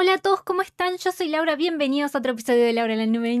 Hola a todos, ¿cómo están? Yo soy Laura, bienvenidos a otro episodio de Laura la nube.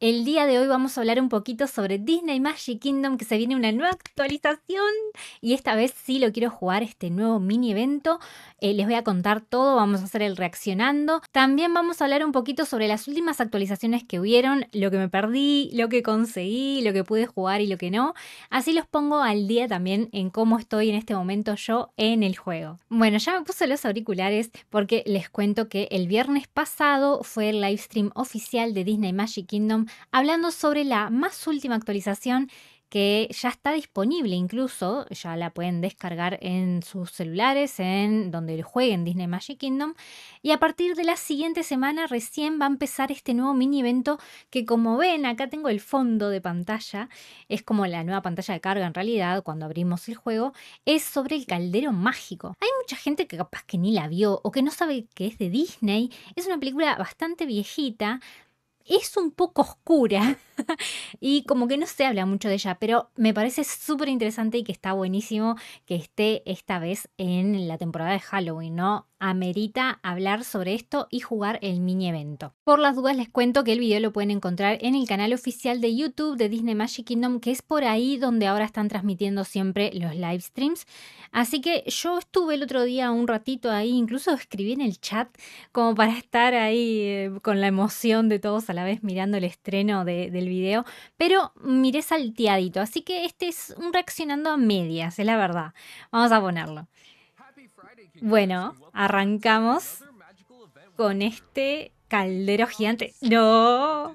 El día de hoy vamos a hablar un poquito sobre Disney Magic Kingdom, que se viene una nueva actualización y esta vez sí lo quiero jugar este nuevo mini evento. Eh, les voy a contar todo, vamos a hacer el reaccionando. También vamos a hablar un poquito sobre las últimas actualizaciones que hubieron, lo que me perdí, lo que conseguí, lo que pude jugar y lo que no. Así los pongo al día también en cómo estoy en este momento yo en el juego. Bueno, ya me puse los auriculares porque les cuento que el viernes pasado fue el live stream oficial de Disney Magic Kingdom hablando sobre la más última actualización que ya está disponible incluso, ya la pueden descargar en sus celulares, en donde jueguen Disney Magic Kingdom. Y a partir de la siguiente semana recién va a empezar este nuevo mini evento que como ven, acá tengo el fondo de pantalla, es como la nueva pantalla de carga en realidad cuando abrimos el juego, es sobre el caldero mágico. Hay mucha gente que capaz que ni la vio o que no sabe que es de Disney, es una película bastante viejita, es un poco oscura y como que no se habla mucho de ella, pero me parece súper interesante y que está buenísimo que esté esta vez en la temporada de Halloween, ¿no? Amerita hablar sobre esto y jugar el mini evento. Por las dudas les cuento que el video lo pueden encontrar en el canal oficial de YouTube de Disney Magic Kingdom, que es por ahí donde ahora están transmitiendo siempre los live streams. Así que yo estuve el otro día un ratito ahí, incluso escribí en el chat como para estar ahí eh, con la emoción de todos a la vez mirando el estreno del video, pero miré salteadito, así que este es un reaccionando a medias, es la verdad. Vamos a ponerlo. Bueno, arrancamos con este caldero gigante. No,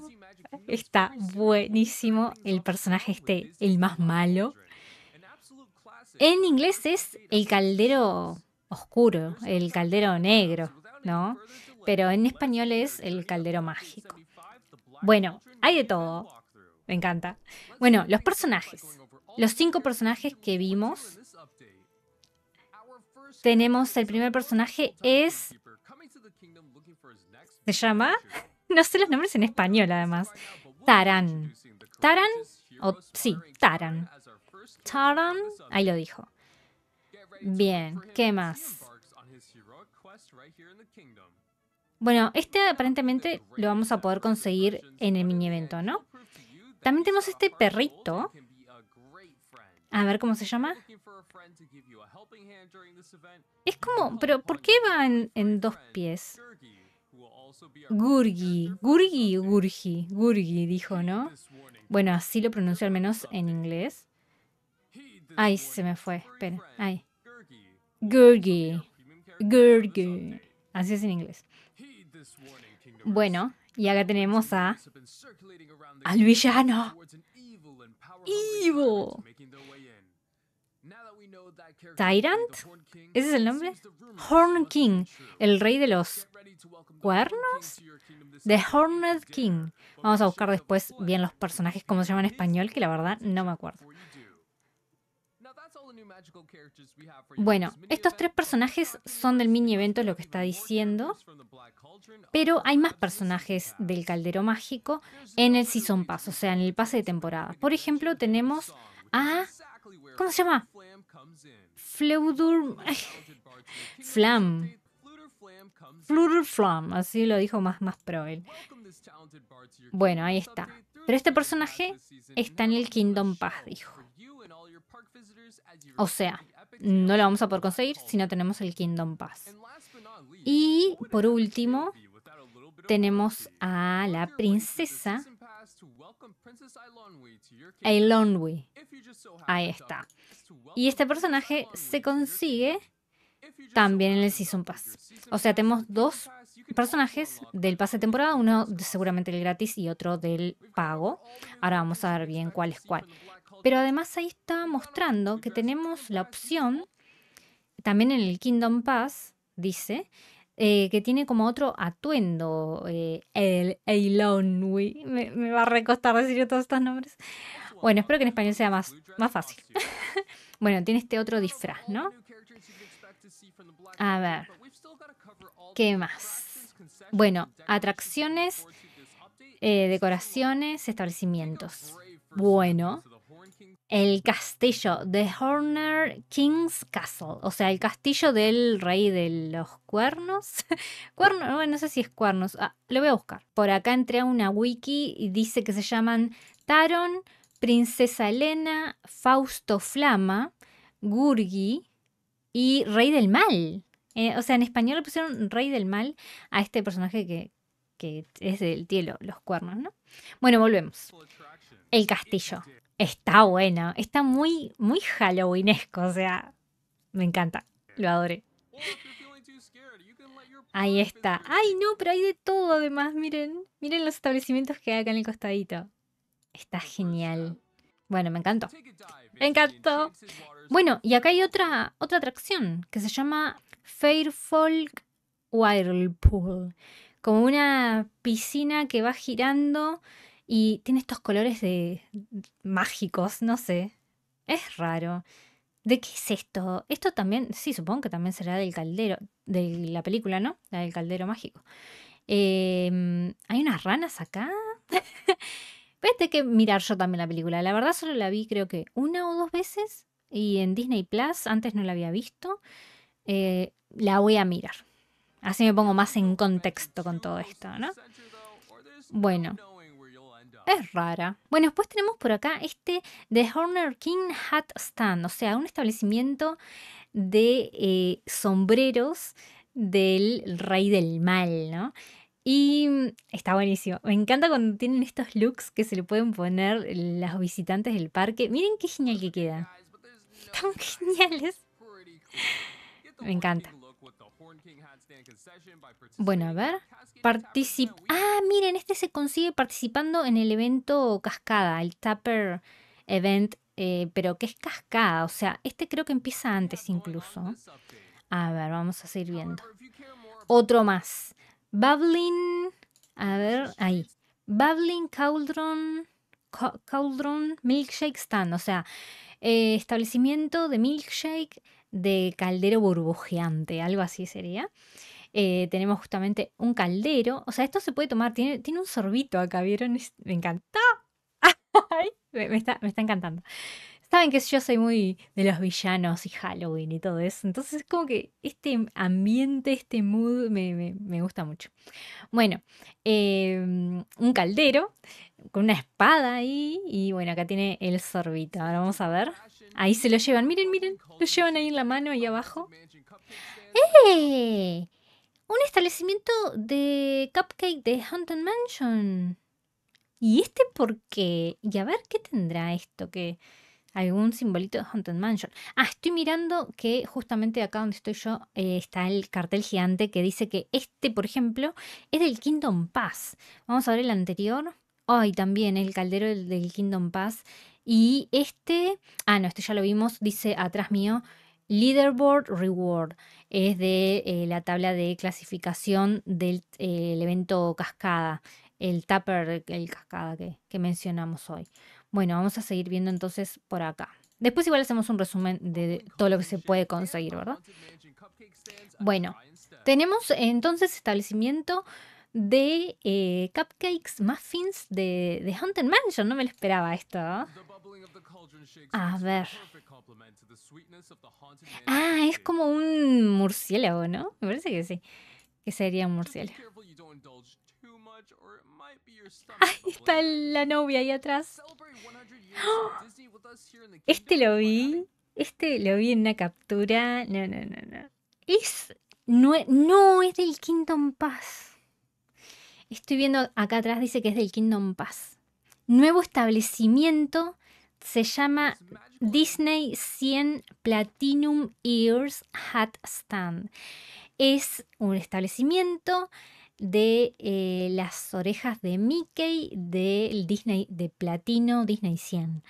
está buenísimo el personaje este, el más malo. En inglés es el caldero oscuro, el caldero negro, ¿no? Pero en español es el caldero mágico. Bueno, hay de todo. Me encanta. Bueno, los personajes. Los cinco personajes que vimos. Tenemos el primer personaje es... ¿Se llama? No sé los nombres en español además. Taran. Taran. Sí, Taran. Taran. Ahí lo dijo. Bien, ¿qué más? Bueno, este aparentemente lo vamos a poder conseguir en el mini evento, ¿no? También tenemos este perrito. A ver cómo se llama. Es como, pero ¿por qué va en, en dos pies? Gurgi, Gurgi, Gurgi, Gurgi dijo, ¿no? Bueno, así lo pronunció al menos en inglés. Ay, se me fue, espera, ay. Gurgi, Gurgi. Así es en inglés. Bueno, y acá tenemos a al villano. Ivo. Tyrant. ¿Ese es el nombre? Horn King, el rey de los cuernos. The Horned King. Vamos a buscar después bien los personajes, como se llaman en español, que la verdad no me acuerdo. Bueno, estos tres personajes son del mini evento, lo que está diciendo. Pero hay más personajes del Caldero Mágico en el Season Pass, o sea, en el pase de temporada. Por ejemplo, tenemos a. ¿Cómo se llama? Fleudur. Flam. Flutter Flam, así lo dijo más, más pro él. Bueno, ahí está. Pero este personaje está en el Kingdom Pass, dijo. O sea, no lo vamos a poder conseguir si no tenemos el Kingdom Pass. Y por último, tenemos a la princesa Ailonwi. Ahí está. Y este personaje se consigue también en el Season Pass. O sea, tenemos dos personajes del pase de temporada, uno seguramente el gratis y otro del pago. Ahora vamos a ver bien cuál es cuál. Pero además ahí está mostrando que tenemos la opción, también en el Kingdom Pass, dice, eh, que tiene como otro atuendo, eh, el Eilon, me, me, va a recostar decir todos estos nombres. Bueno, espero que en español sea más, más fácil. bueno, tiene este otro disfraz, ¿no? A ver, ¿qué más? Bueno, atracciones, eh, decoraciones, establecimientos. Bueno, el castillo de Horner King's Castle, o sea, el castillo del rey de los cuernos. cuernos, bueno, no sé si es cuernos, ah, lo voy a buscar. Por acá entré a una wiki y dice que se llaman Taron, Princesa Elena, Fausto Flama, Gurgi y Rey del Mal. Eh, o sea, en español le pusieron Rey del Mal a este personaje que, que es del cielo, los cuernos, ¿no? Bueno, volvemos. El castillo. Está bueno, está muy, muy halloweenesco, o sea, me encanta, lo adoré. Ahí está. Ay, no, pero hay de todo además, miren. Miren los establecimientos que hay acá en el costadito. Está genial. Bueno, me encantó. Me encantó. Bueno, y acá hay otra, otra atracción que se llama Fairfolk Whirlpool. Como una piscina que va girando y tiene estos colores de mágicos, no sé. Es raro. ¿De qué es esto? Esto también, sí, supongo que también será del caldero, de la película, ¿no? La del caldero mágico. Em, ¿Hay unas ranas acá? Vete que mirar yo también la película. La verdad solo la vi creo que una o dos veces y en Disney Plus, antes no la había visto. Eh, la voy a mirar. Así me pongo más en contexto con todo esto, ¿no? Bueno, es rara. Bueno, después tenemos por acá este The Horner King Hat Stand, o sea, un establecimiento de eh, sombreros del rey del mal, ¿no? Y mm, está buenísimo. Me encanta cuando tienen estos looks que se le pueden poner los visitantes del parque. Miren qué genial que queda. Están geniales. Me encanta. Bueno, a ver. Particip ah, miren, este se consigue participando en el evento Cascada, el Tapper Event, eh, pero que es Cascada. O sea, este creo que empieza antes incluso. A ver, vamos a seguir viendo. Otro más. Bubbling. A ver, ahí. Bubbling Cauldron. Cauldron Milkshake Stand. O sea, eh, establecimiento de milkshake de caldero burbujeante, algo así sería. Eh, tenemos justamente un caldero. O sea, esto se puede tomar, tiene, tiene un sorbito acá, ¿vieron? me encantó. me, está, me está encantando. Saben que yo soy muy de los villanos y Halloween y todo eso. Entonces es como que este ambiente, este mood me, gusta mucho. Bueno, em, un caldero con una espada ahí. Y bueno, acá tiene el sorbito. Ahora vamos a ver. Ahí se lo llevan. Miren, miren. Lo llevan ahí en la mano, ahí abajo. ¡Eh! Un establecimiento de cupcake de Haunted Mansion. ¿Y este por qué? Y a ver qué tendrá esto que algún simbolito de Haunted Mansion. Ah, estoy mirando que justamente acá donde estoy yo eh, está el cartel gigante que dice que este, por ejemplo, es del Kingdom Pass. Vamos a ver el anterior. Ay, también el caldero del Kingdom Pass y este, ah, no, este ya lo vimos, dice atrás mío, Leaderboard Reward. Es de eh, la tabla de clasificación del eh, evento Cascada, el Tupper, el Cascada que mencionamos hoy. Bueno, vamos a seguir viendo entonces por acá. Después igual hacemos un resumen de todo lo que se puede conseguir, ¿verdad? Bueno, tenemos entonces establecimiento de eh, cupcakes, muffins de, de Haunted Mansion. No me lo esperaba esto. A ver. Ah, es como un murciélago, ¿no? Me parece que sí. Que sería un murciélago. Ahí está la novia ahí atrás. Este lo vi. Este lo vi en una captura. No, no, no, no. Es. No, no es del Kingdom Pass. Estoy viendo acá atrás, dice que es del Kingdom Pass. Nuevo establecimiento se llama Disney 100 Platinum Ears Hat Stand. Es un establecimiento de eh, las orejas de Mickey del Disney de Platino Disney 100.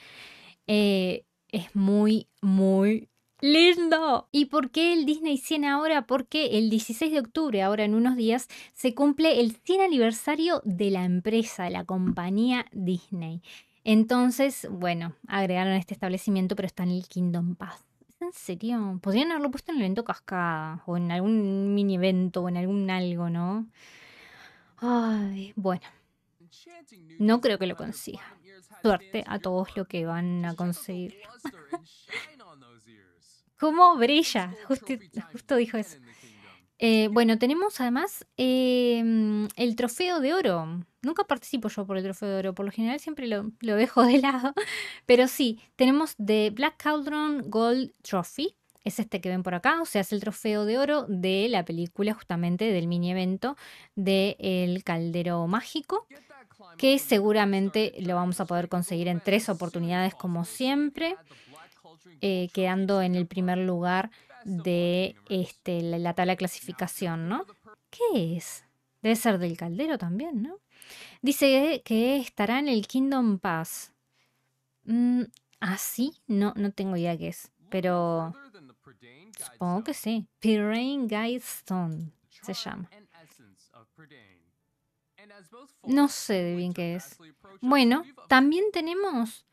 Eh, es muy, muy lindo. ¿Y por qué el Disney 100 ahora? Porque el 16 de octubre, ahora en unos días, se cumple el 100 aniversario de la empresa, de la compañía Disney. Entonces, bueno, agregaron este establecimiento, pero está en el Kingdom Pass. ¿En serio? Podrían haberlo puesto en el evento Cascada, o en algún mini evento, o en algún algo, ¿no? Ay, bueno. No creo que lo consiga. Suerte a todos los que van a conseguirlo. ¿Cómo brilla? Justo, dijo eso. Eh, bueno, tenemos además em, el trofeo de oro. Nunca participo yo por el trofeo de oro, por lo general siempre lo, lo dejo de lado. Pero sí, tenemos The Black Cauldron Gold Trophy, es este que ven por acá, o sea, es el trofeo de oro de la película justamente del mini evento de El Caldero Mágico, que seguramente lo vamos a poder conseguir en tres oportunidades como siempre, eh, quedando en el primer lugar de este, la, tabla de clasificación, ¿no? ¿Qué es? Debe ser del caldero también, ¿no? Dice que estará en el Kingdom Pass. Mm, ¿Ah, sí? No, no tengo idea qué es. Pero Supongo que sí. Pirrain Stone se llama. No sé bien qué es. Bueno, también tenemos...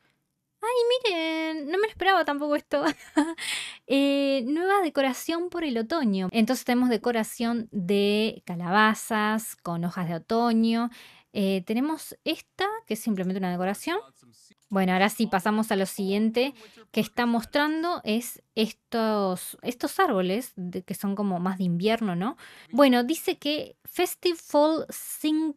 Ay, miren, no me esperaba tampoco esto. Eh, nueva decoración por el otoño. Entonces tenemos decoración de calabazas con hojas de otoño. Eh, tenemos esta, que es simplemente una decoración. Bueno, ahora sí pasamos a lo siguiente que está mostrando es estos, estos árboles que son como más de invierno, ¿no? Bueno, dice que Festive Fall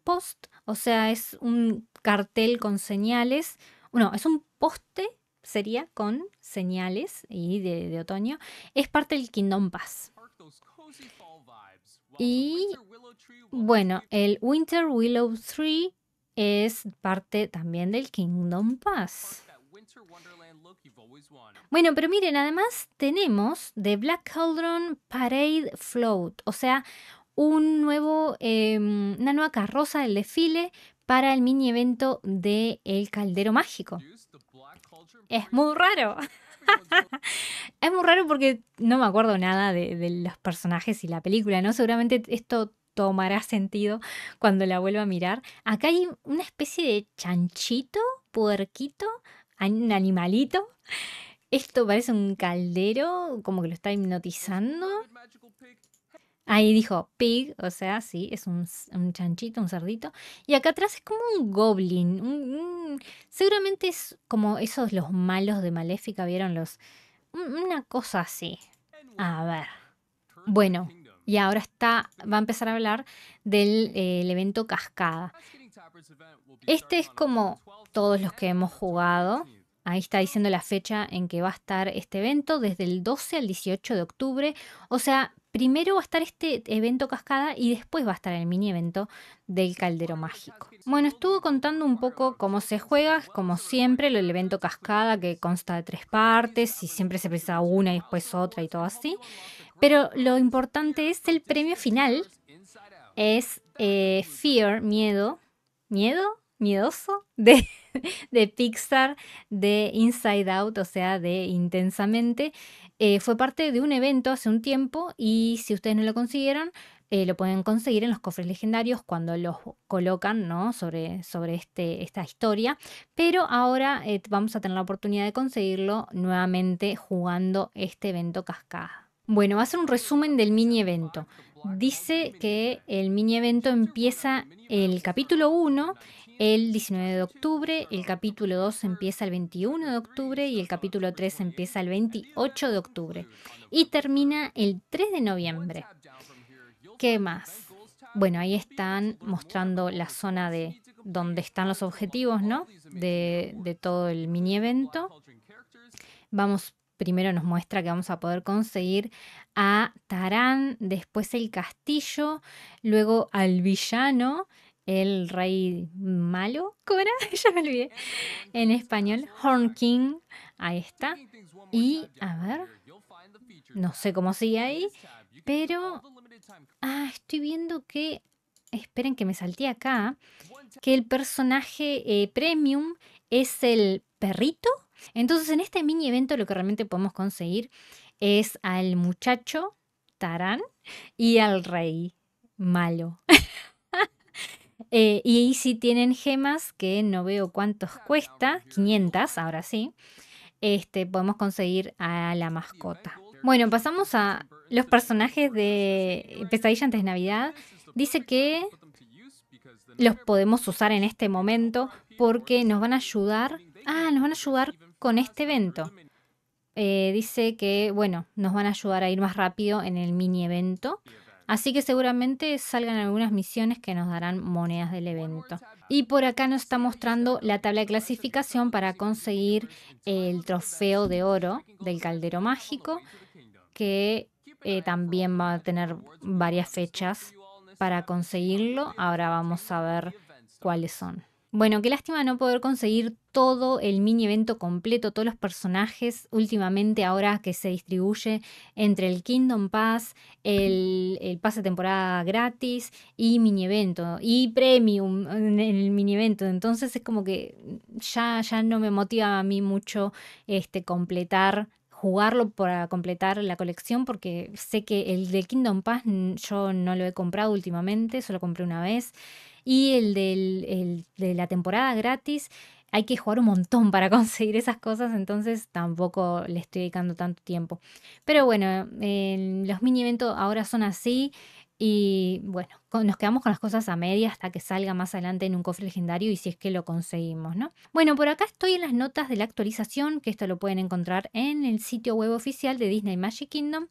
Post, o sea, es un cartel con señales, no, es un poste, sería con señales y de, de otoño, es parte del Kingdom Pass. Y bueno, el Winter Willow Tree es parte también del Kingdom Pass. Bueno, pero miren, además tenemos The Black Cauldron Parade Float, o sea, un nuevo, em, una nueva carroza del desfile para el mini evento de El Caldero Mágico. Es muy raro. es muy raro porque no me acuerdo nada de, de, los personajes y la película, ¿no? Seguramente esto tomará sentido cuando la vuelva a mirar. Acá hay una especie de chanchito, puerquito, un animalito. Esto parece un caldero, como que lo está hipnotizando. Ahí dijo pig, o sea, sí, es un, chanchito, un cerdito. Y acá atrás es como un goblin. seguramente es como esos los malos de Maléfica, ¿vieron? los Una cosa así. A ver. Bueno, y ahora está, va a empezar a hablar del eh, evento Cascada. Este es como todos los que hemos jugado. Ahí está diciendo la fecha en que va a estar este evento, desde el 12 al 18 de octubre. O sea, primero va a estar este evento cascada y después va a estar el mini evento del caldero mágico. Bueno, estuvo contando un poco cómo se juega, como siempre, el evento cascada que consta de tres partes y siempre se precisa una y después otra y todo así. Pero lo importante es el premio final, es eh, Fear, miedo, miedo, miedoso de, Pixar, de Inside Out, o sea, de Intensamente. Eh, fue parte de un evento hace un tiempo y si ustedes no lo consiguieron, eh, lo pueden conseguir en los cofres legendarios cuando los colocan ¿no? sobre, sobre este, esta historia. Pero ahora vamos a tener la oportunidad de conseguirlo nuevamente jugando este evento cascada. Bueno, va a ser un resumen del mini evento. Dice que el mini evento empieza el capítulo 1 el 19 de octubre, el capítulo 2 empieza el 21 de octubre y el capítulo 3 empieza el 28 de octubre y termina el 3 de noviembre. ¿Qué más? Bueno, ahí están mostrando la zona de donde están los objetivos, ¿no? De, de todo el mini evento. Vamos primero nos muestra que vamos a poder conseguir a Tarán, después el castillo, luego al villano, el rey malo, ¿cómo era? ya me olvidé. En español, Horn King, ahí está. Y, a ver, no sé cómo sigue ahí, pero... Ah, estoy viendo que... Esperen que me salté acá. Que el personaje eh, premium es el perrito entonces, en este mini evento lo que realmente podemos conseguir es al muchacho Tarán y al rey malo. Eh, y sí tienen gemas que no veo cuántos cuesta, 500, ahora sí. Este, podemos conseguir a la mascota. Bueno, pasamos a los personajes de Pesadilla antes de Navidad. Dice que los podemos usar en este momento porque nos van a ayudar. Ah, nos van a ayudar con este evento. Eh, dice que, bueno, nos van a ayudar a ir más rápido en el mini evento. Así que seguramente salgan algunas misiones que nos darán monedas del evento. Y por acá nos está mostrando la tabla de clasificación para conseguir el trofeo de oro del caldero mágico, que eh, también va a tener varias fechas para conseguirlo. Ahora vamos a ver cuáles son. Bueno, qué lástima no poder conseguir todo el mini evento completo, todos los personajes últimamente ahora que se distribuye entre el Kingdom Pass, el, el pase de temporada gratis y mini evento y premium en el mini evento. Entonces es como que ya, ya no me motiva a mí mucho este, completar jugarlo para completar la colección porque sé que el del Kingdom Pass yo no lo he comprado últimamente, solo compré una vez. Y el, del, de la temporada gratis, hay que jugar un montón para conseguir esas cosas, entonces tampoco le estoy dedicando tanto tiempo. Pero bueno, los mini eventos ahora son así. Y bueno, nos quedamos con las cosas a media hasta que salga más adelante en un cofre legendario y si es que lo conseguimos, ¿no? Bueno, por acá estoy en las notas de la actualización, que esto lo pueden encontrar en el sitio web oficial de Disney Magic Kingdom.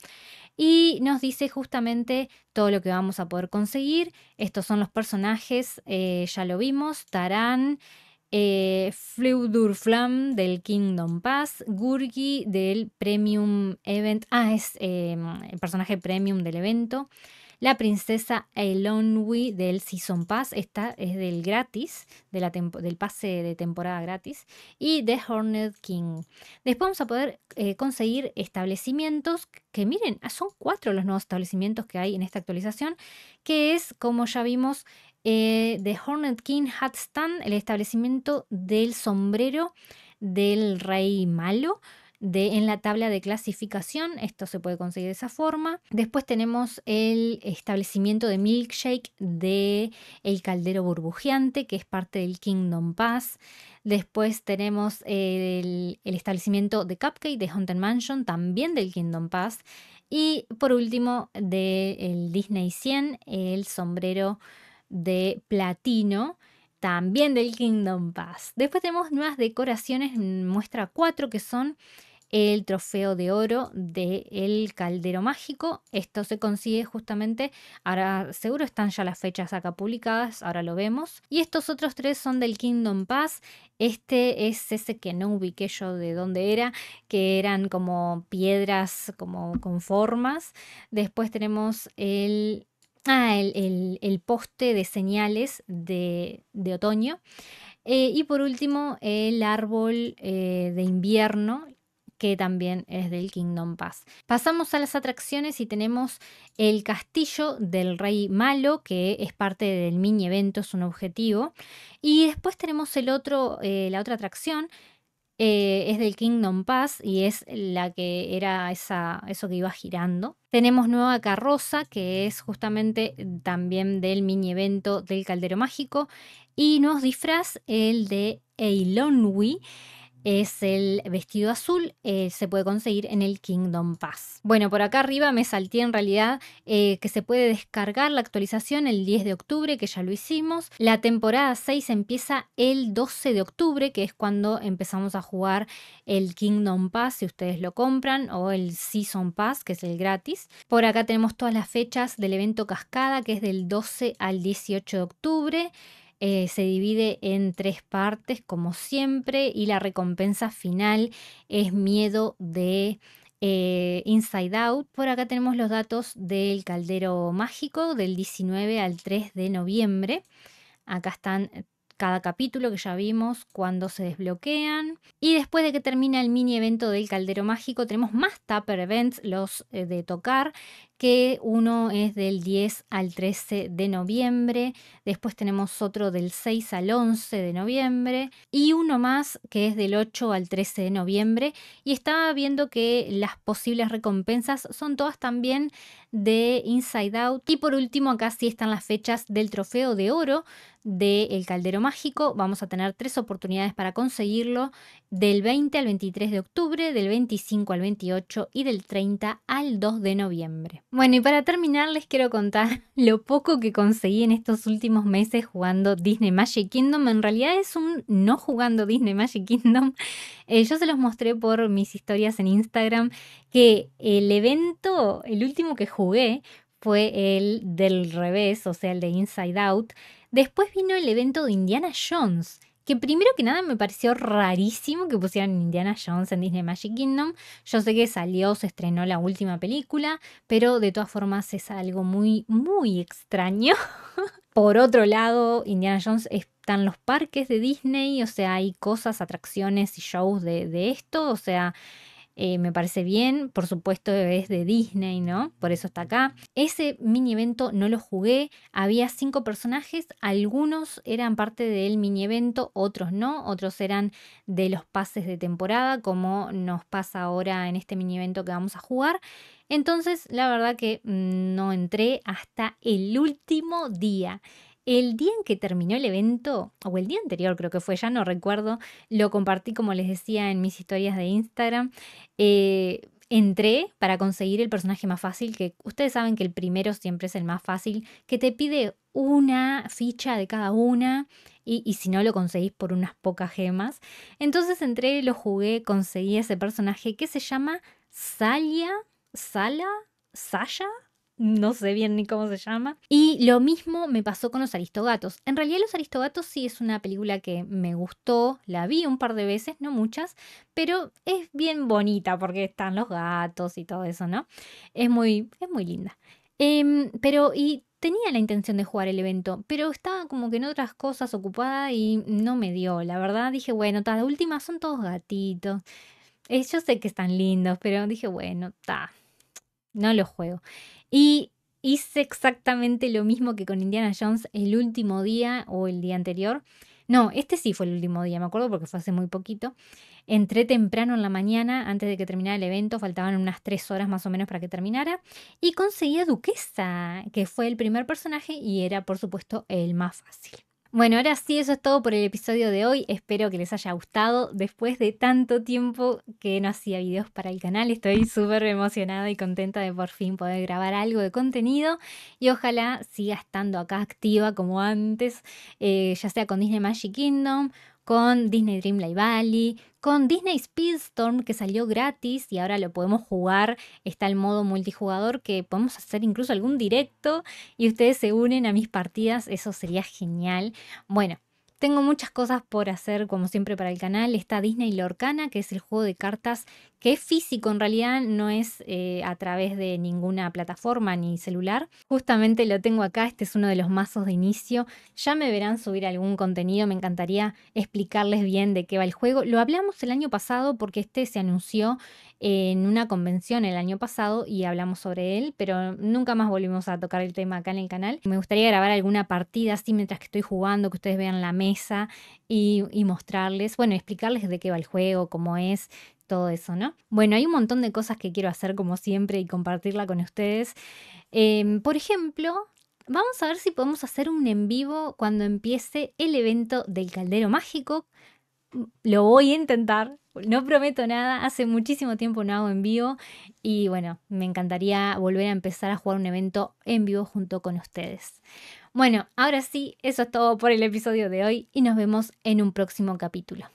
Y nos dice justamente todo lo que vamos a poder conseguir. Estos son los personajes, eh, ya lo vimos, Taran. Eh, Flam del Kingdom Pass, Gurgi del Premium Event, ah, es eh, el personaje Premium del evento, la princesa Eilonwy del Season Pass, esta es del gratis, del pase de temporada gratis, y The Hornet King. Después vamos a poder eh, conseguir establecimientos que miren, son cuatro los nuevos establecimientos que hay en esta actualización, que es, como ya vimos, eh, The Hornet King Hat Stand, el establecimiento del sombrero del rey malo en la tabla de clasificación. Esto se puede conseguir de esa forma. Después tenemos el establecimiento de milkshake de El Caldero Burbujeante, que es parte del Kingdom Pass. Después tenemos el, establecimiento de Cupcake de Haunted Mansion, también del Kingdom Pass. Y por último, del Disney 100, el sombrero de platino también del Kingdom Pass. Después tenemos nuevas decoraciones, muestra 4 que son el trofeo de oro del el caldero mágico. Esto se consigue justamente, ahora seguro están ya las fechas acá publicadas, ahora lo vemos. Y estos otros tres son del Kingdom Pass. Este es ese que no ubiqué yo de dónde era, que eran como piedras como con formas. Después tenemos el Ah, el, poste de señales de, otoño. Eh, y por último, el árbol eh, de invierno que también es del Kingdom Pass. Pasamos a las atracciones y tenemos el castillo del rey malo, que es parte del mini evento, es un objetivo. Y después tenemos el otro, eh, la otra atracción, eh, es del Kingdom Pass y es la que era esa, eso que iba girando. Tenemos nueva carroza que es justamente también del mini evento del Caldero Mágico y nuevos disfraz, el de Eilonwi es el vestido azul, eh, se puede conseguir en el Kingdom Pass. Bueno, por acá arriba me salté en realidad eh, que se puede descargar la actualización el 10 de octubre, que ya lo hicimos. La temporada 6 empieza el 12 de octubre, que es cuando empezamos a jugar el Kingdom Pass, si ustedes lo compran, o el Season Pass, que es el gratis. Por acá tenemos todas las fechas del evento Cascada, que es del 12 al 18 de octubre. Eh, se divide en tres partes como siempre y la recompensa final es miedo de eh, Inside Out. Por acá tenemos los datos del caldero mágico del 19 al 3 de noviembre. Acá están cada capítulo que ya vimos cuando se desbloquean. Y después de que termina el mini evento del Caldero Mágico, tenemos más Tupper Events, los eh, de tocar, que uno es del 10 al 13 de noviembre, después tenemos otro del 6 al 11 de noviembre y uno más que es del 8 al 13 de noviembre. Y estaba viendo que las posibles recompensas son todas también de Inside Out. Y por último, acá sí están las fechas del trofeo de oro del Caldero Mágico Mágico. Vamos a tener tres oportunidades para conseguirlo del 20 al 23 de octubre, del 25 al 28 y del 30 al 2 de noviembre. Bueno, y para terminar les quiero contar lo poco que conseguí en estos últimos meses jugando Disney Magic Kingdom. En realidad es un no jugando Disney Magic Kingdom. Eh, yo se los mostré por mis historias en Instagram que el evento, el último que jugué, fue el del revés, o sea, el de Inside Out. Después vino el evento de Indiana Jones, que primero que nada me pareció rarísimo que pusieran Indiana Jones en Disney Magic Kingdom. Yo sé que salió, se estrenó la última película, pero de todas formas es algo muy, muy extraño. Por otro lado, Indiana Jones están los parques de Disney, o sea, hay cosas, atracciones y shows de, de esto, o sea, eh, me parece bien, por supuesto es de Disney, ¿no? Por eso está acá. Ese mini evento no lo jugué, había cinco personajes, algunos eran parte del mini evento, otros no, otros eran de los pases de temporada, como nos pasa ahora en este mini evento que vamos a jugar. Entonces, la verdad que mm, no entré hasta el último día. El día en que terminó el evento, o el día anterior creo que fue, ya no recuerdo, lo compartí como les decía en mis historias de Instagram. Eh, entré para conseguir el personaje más fácil, que ustedes saben que el primero siempre es el más fácil, que te pide una ficha de cada una y, y, si no lo conseguís por unas pocas gemas. Entonces entré, lo jugué, conseguí ese personaje que se llama Salia, Sala, Saya, no sé bien ni cómo se llama. Y lo mismo me pasó con los Aristogatos. En realidad los Aristogatos sí es una película que me gustó, la vi un par de veces, no muchas, pero es bien bonita porque están los gatos y todo eso, ¿no? Es muy, es muy linda. Em, pero, y tenía la intención de jugar el evento, pero estaba como que en otras cosas ocupada y no me dio. La verdad dije, bueno, ta, de última son todos gatitos. Eh, yo sé que están lindos, pero dije, bueno, ta, no los juego. Y hice exactamente lo mismo que con Indiana Jones el último día o el día anterior. No, este sí fue el último día, me acuerdo porque fue hace muy poquito. Entré temprano en la mañana, antes de que terminara el evento, faltaban unas tres horas más o menos para que terminara, y conseguí a Duquesa, que fue el primer personaje y era por supuesto el más fácil. Bueno, ahora sí, eso es todo por el episodio de hoy. Espero que les haya gustado. Después de tanto tiempo que no hacía videos para el canal, estoy súper emocionada y contenta de por fin poder grabar algo de contenido y ojalá siga estando acá activa como antes, eh, ya sea con Disney Magic Kingdom con Disney Dreamlight Valley, con Disney Speedstorm que salió gratis y ahora lo podemos jugar. Está el modo multijugador que podemos hacer incluso algún directo y ustedes se unen a mis partidas. Eso sería genial. Bueno. Tengo muchas cosas por hacer, como siempre, para el canal. Está Disney Lorcana, que es el juego de cartas que es físico, en realidad no es eh, a través de ninguna plataforma ni celular. Justamente lo tengo acá, este es uno de los mazos de inicio. Ya me verán subir algún contenido, me encantaría explicarles bien de qué va el juego. Lo hablamos el año pasado porque este se anunció en una convención el año pasado y hablamos sobre él, pero nunca más volvimos a tocar el tema acá en el canal. Me gustaría grabar alguna partida así mientras que estoy jugando, que ustedes vean la mesa y, mostrarles, bueno, explicarles de qué va el juego, cómo es, todo eso, ¿no? Bueno, hay un montón de cosas que quiero hacer como siempre y compartirla con ustedes. Em, por ejemplo, vamos a ver si podemos hacer un en vivo cuando empiece el evento del Caldero Mágico. Lo voy a intentar, no prometo nada, hace muchísimo tiempo no hago en vivo y bueno, me encantaría volver a empezar a jugar un evento en vivo junto con ustedes. Bueno, ahora sí, eso es todo por el episodio de hoy y nos vemos en un próximo capítulo.